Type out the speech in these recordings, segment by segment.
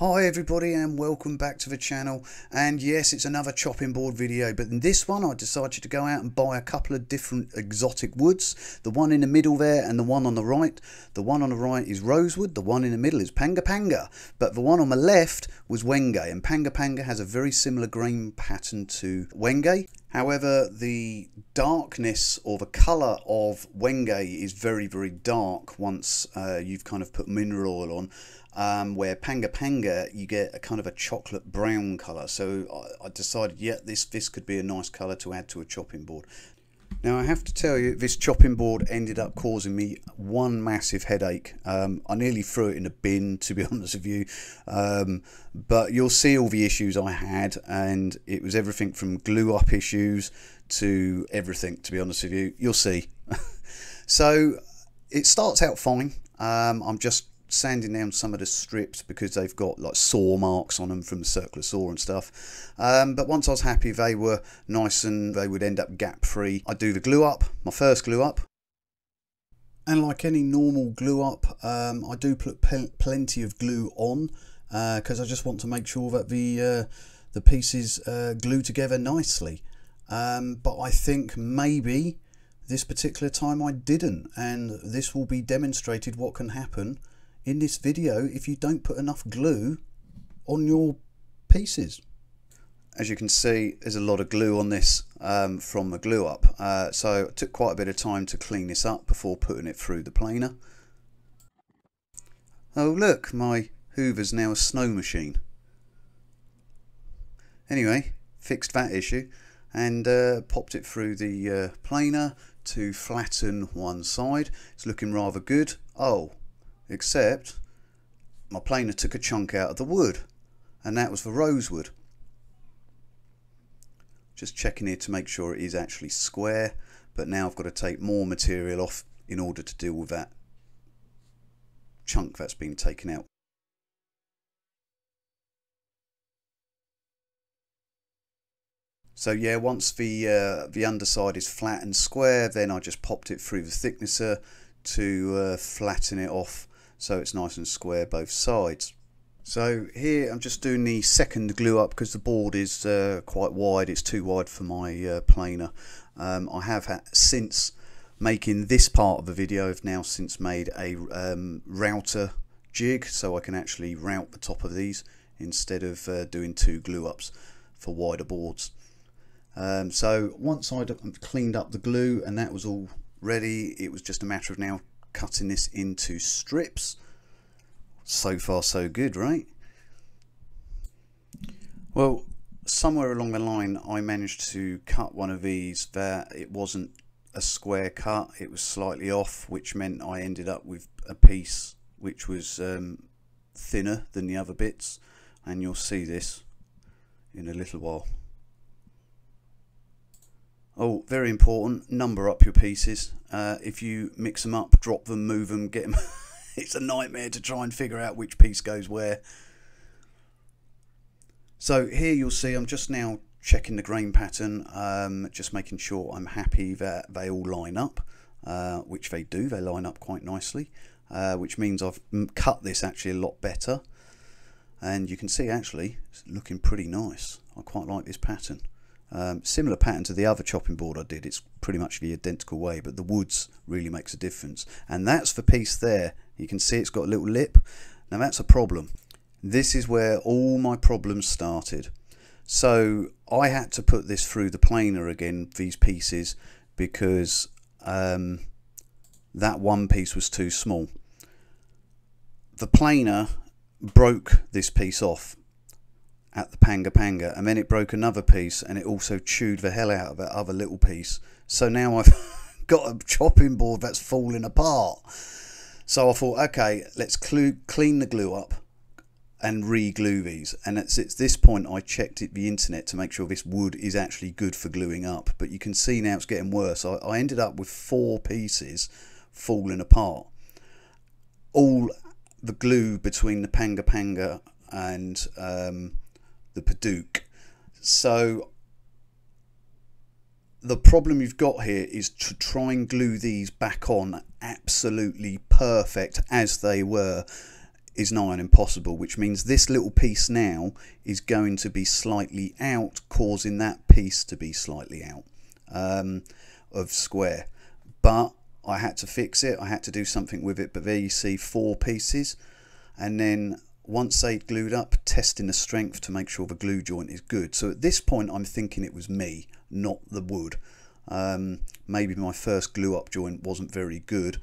Hi everybody and welcome back to the channel. And yes it's another chopping board video but in this one I decided to go out and buy a couple of different exotic woods. The one in the middle there and the one on the right. The one on the right is rosewood the one in the middle is panga panga. But the one on the left was wenge and panga panga has a very similar grain pattern to wenge however the darkness or the colour of wenge is very very dark once uh, you've kind of put mineral oil on um, where Panga Panga you get a kind of a chocolate brown colour. So I, I, decided, yeah, this, this could be a nice colour to add to a chopping board. Now I have to tell you, this chopping board ended up causing me one massive headache. Um, I nearly threw it in a bin, to be honest with you. Um, but you'll see all the issues I had, and it was everything from glue up issues to everything, to be honest with you. You'll see. so it starts out fine. Um, I'm just sanding down some of the strips because they've got like saw marks on them from the circular saw and stuff. Um, but once I was happy they were nice and they would end up gap free. I do the glue up, my first glue up. And like any normal glue up, um, I do put plenty of glue on because uh, I just want to make sure that the uh, the pieces uh, glue together nicely. Um, but I think maybe this particular time I didn't and this will be demonstrated what can happen in this video if you don't put enough glue on your pieces. As you can see, there's a lot of glue on this um, from the glue up. Uh, so it took quite a bit of time to clean this up before putting it through the planer. Oh look, my Hoover's now a snow machine. Anyway, fixed that issue and uh, popped it through the uh, planer to flatten one side. It's looking rather good. Oh, except my planer took a chunk out of the wood and that was the rosewood. Just checking here to make sure it is actually square but now I've got to take more material off in order to deal with that chunk that's been taken out. So yeah, once the uh, the underside is flat and square, then I just popped it through the thicknesser to uh, flatten it off so it's nice and square both sides. So here I'm just doing the second glue up because the board is uh, quite wide, it's too wide for my uh, planer. Um, I have had, since making this part of the video, I've now since made a um, router jig so I can actually route the top of these instead of uh, doing two glue ups for wider boards. Um, so once I'd cleaned up the glue and that was all ready, it was just a matter of now cutting this into strips. So far so good, right? Well, somewhere along the line I managed to cut one of these that it wasn't a square cut, it was slightly off, which meant I ended up with a piece which was um, thinner than the other bits and you'll see this in a little while. Oh, very important, number up your pieces. Uh, if you mix them up, drop them, move them, get them... it's a nightmare to try and figure out which piece goes where. So here you'll see I'm just now checking the grain pattern, um, just making sure I'm happy that they all line up, uh, which they do, they line up quite nicely, uh, which means I've cut this actually a lot better. And you can see actually it's looking pretty nice. I quite like this pattern. Um, similar pattern to the other chopping board I did. It's pretty much the identical way, but the woods really makes a difference. And that's the piece there. You can see it's got a little lip. Now that's a problem. This is where all my problems started. So I had to put this through the planer again, these pieces, because um, that one piece was too small. The planer broke this piece off at the Panga Panga and then it broke another piece and it also chewed the hell out of that other little piece. So now I've got a chopping board that's falling apart. So I thought, okay, let's clean the glue up and re-glue these. And it's at this point I checked it, the internet to make sure this wood is actually good for gluing up. But you can see now it's getting worse. I, I ended up with four pieces falling apart. All the glue between the Panga Panga and um, the Padauk. So the problem you've got here is to try and glue these back on absolutely perfect as they were is nigh on impossible, which means this little piece now is going to be slightly out, causing that piece to be slightly out um, of square. But I had to fix it, I had to do something with it, but there you see four pieces. And then once they'd glued up, testing the strength to make sure the glue joint is good. So at this point, I'm thinking it was me, not the wood. Um, maybe my first glue up joint wasn't very good,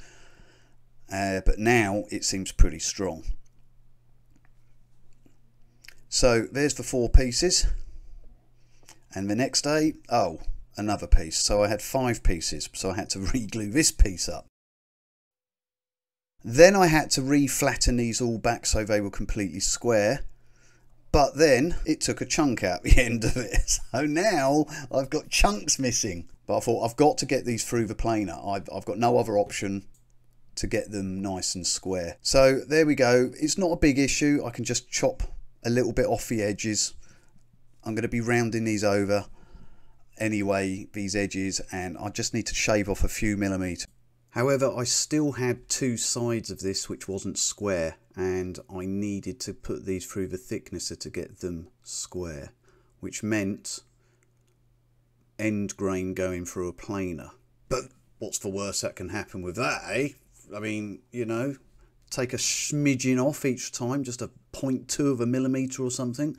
uh, but now it seems pretty strong. So there's the four pieces. And the next day, oh, another piece. So I had five pieces, so I had to re-glue this piece up. Then I had to re-flatten these all back so they were completely square. But then it took a chunk out the end of it. So now I've got chunks missing. But I thought I've got to get these through the planer. I've, I've got no other option to get them nice and square. So there we go. It's not a big issue. I can just chop a little bit off the edges. I'm going to be rounding these over anyway, these edges, and I just need to shave off a few millimetres. However, I still had two sides of this which wasn't square and I needed to put these through the thicknesser to get them square, which meant end grain going through a planer. But what's the worst that can happen with that, eh? I mean, you know, take a smidgen off each time, just a 0.2 of a millimetre or something.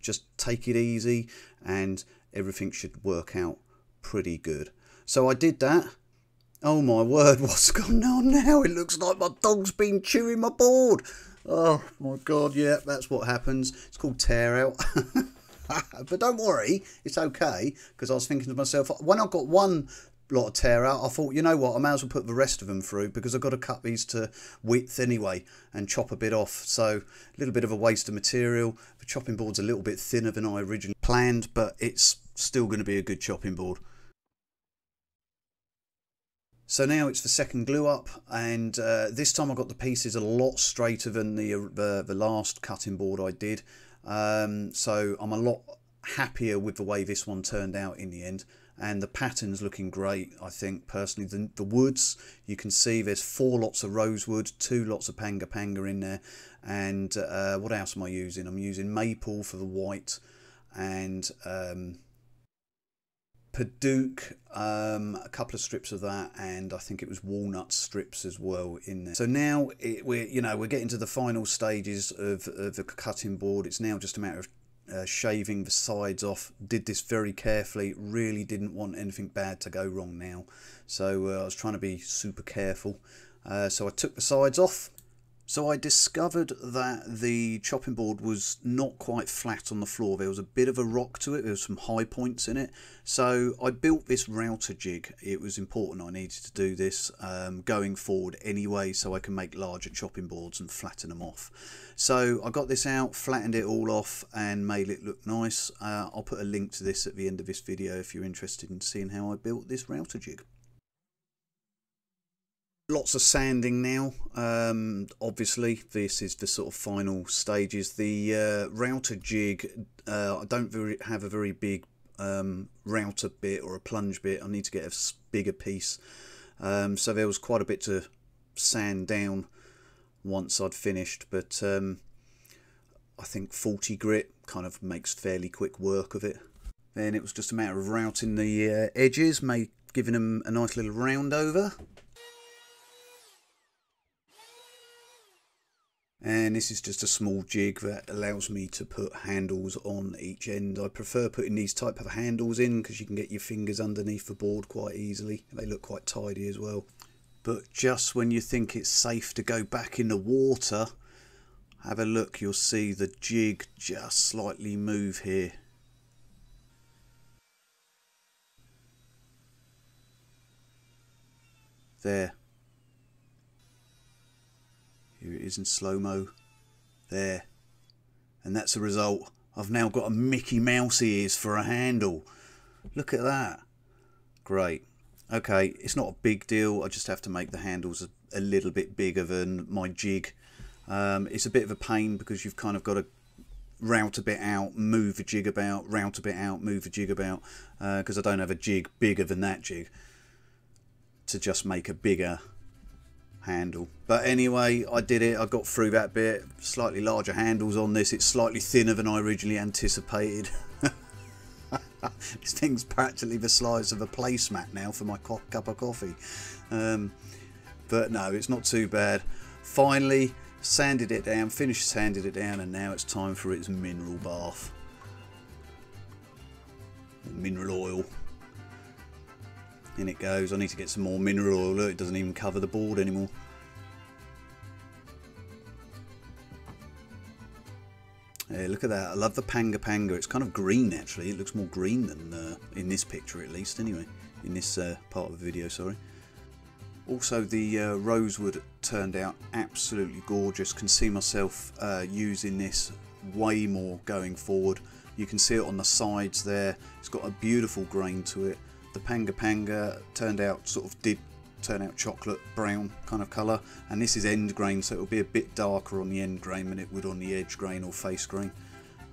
Just take it easy and everything should work out pretty good. So I did that Oh my word, what's going on now? It looks like my dog's been chewing my board. Oh my god, yeah, that's what happens. It's called tear out. but don't worry, it's okay, because I was thinking to myself, when I got one lot of tear out, I thought, you know what, I may as well put the rest of them through because I've got to cut these to width anyway and chop a bit off. So a little bit of a waste of material. The chopping board's a little bit thinner than I originally planned, but it's still going to be a good chopping board. So now it's the second glue up and uh, this time I got the pieces a lot straighter than the, uh, the last cutting board I did. Um, so I'm a lot happier with the way this one turned out in the end and the pattern's looking great I think personally. The, the woods you can see there's four lots of rosewood, two lots of panga panga in there and uh, what else am I using? I'm using maple for the white and um, Padauk, um, a couple of strips of that, and I think it was walnut strips as well in there. So now it, we're you know we're getting to the final stages of, of the cutting board. It's now just a matter of uh, shaving the sides off. Did this very carefully. Really didn't want anything bad to go wrong now. So uh, I was trying to be super careful. Uh, so I took the sides off so I discovered that the chopping board was not quite flat on the floor. There was a bit of a rock to it. There was some high points in it. So I built this router jig. It was important I needed to do this um, going forward anyway so I can make larger chopping boards and flatten them off. So I got this out, flattened it all off and made it look nice. Uh, I'll put a link to this at the end of this video if you're interested in seeing how I built this router jig. Lots of sanding now. Um, obviously, this is the sort of final stages. The uh, router jig, uh, I don't very, have a very big um, router bit or a plunge bit. I need to get a bigger piece. Um, so there was quite a bit to sand down once I'd finished. But um, I think 40 grit kind of makes fairly quick work of it. Then it was just a matter of routing the uh, edges, giving them a nice little round over. And this is just a small jig that allows me to put handles on each end. I prefer putting these type of handles in because you can get your fingers underneath the board quite easily. They look quite tidy as well. But just when you think it's safe to go back in the water, have a look, you'll see the jig just slightly move here. There. Is in slow-mo. There. And that's the result. I've now got a Mickey Mouse ears for a handle. Look at that. Great. Okay, it's not a big deal. I just have to make the handles a, a little bit bigger than my jig. Um, it's a bit of a pain because you've kind of got to route a bit out, move the jig about, route a bit out, move the jig about, because uh, I don't have a jig bigger than that jig to just make a bigger handle. But anyway I did it. I got through that bit. Slightly larger handles on this. It's slightly thinner than I originally anticipated. This thing's practically the size of a placemat now for my cup of coffee. Um, but no it's not too bad. Finally sanded it down finished sanded it down and now it's time for its mineral bath. Mineral oil in it goes I need to get some more mineral oil it doesn't even cover the board anymore Yeah, look at that. I love the Panga Panga. It's kind of green actually. It looks more green than uh, in this picture at least anyway. In this uh, part of the video, sorry. Also the uh, rosewood turned out absolutely gorgeous. Can see myself uh, using this way more going forward. You can see it on the sides there. It's got a beautiful grain to it. The Panga Panga turned out sort of did turn out chocolate brown kind of colour. And this is end grain so it'll be a bit darker on the end grain than it would on the edge grain or face grain.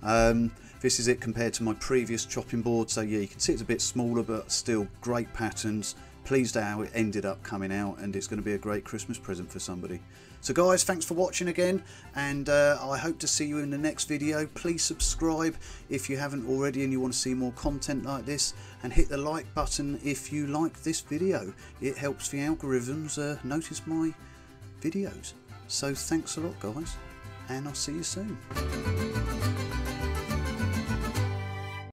Um, this is it compared to my previous chopping board. So yeah you can see it's a bit smaller but still great patterns pleased how it ended up coming out and it's going to be a great Christmas present for somebody. So guys, thanks for watching again, and uh, I hope to see you in the next video. Please subscribe if you haven't already and you want to see more content like this, and hit the like button if you like this video. It helps the algorithms uh, notice my videos. So thanks a lot guys, and I'll see you soon.